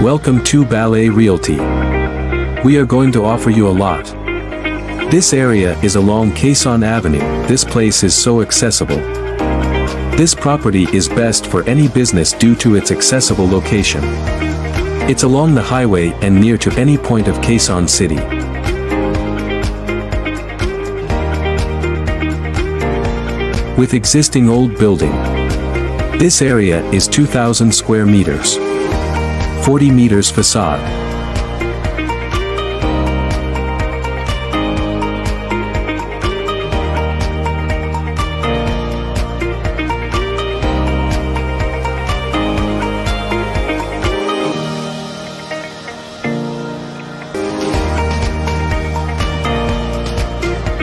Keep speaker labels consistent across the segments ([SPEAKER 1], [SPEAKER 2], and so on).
[SPEAKER 1] Welcome to Balay Realty. We are going to offer you a lot. This area is along Quezon Avenue, this place is so accessible. This property is best for any business due to its accessible location. It's along the highway and near to any point of Quezon City. With existing old building. This area is 2,000 square meters. 40 meters facade.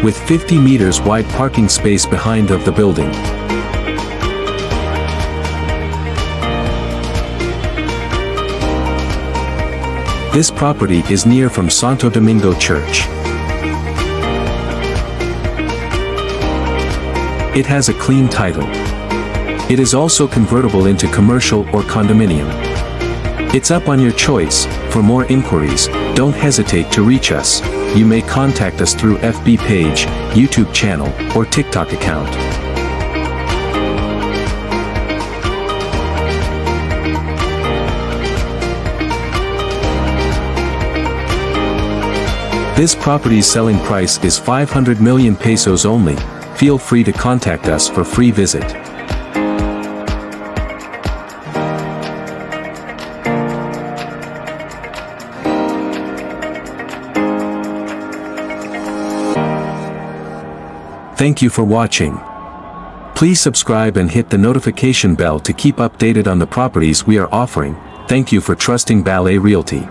[SPEAKER 1] With 50 meters wide parking space behind of the building. This property is near from Santo Domingo Church. It has a clean title. It is also convertible into commercial or condominium. It's up on your choice. For more inquiries, don't hesitate to reach us. You may contact us through FB page, YouTube channel, or TikTok account. This property's selling price is 500 million pesos only. Feel free to contact us for free visit. Thank you for watching. Please subscribe and hit the notification bell to keep updated on the properties we are offering. Thank you for trusting Balay Realty.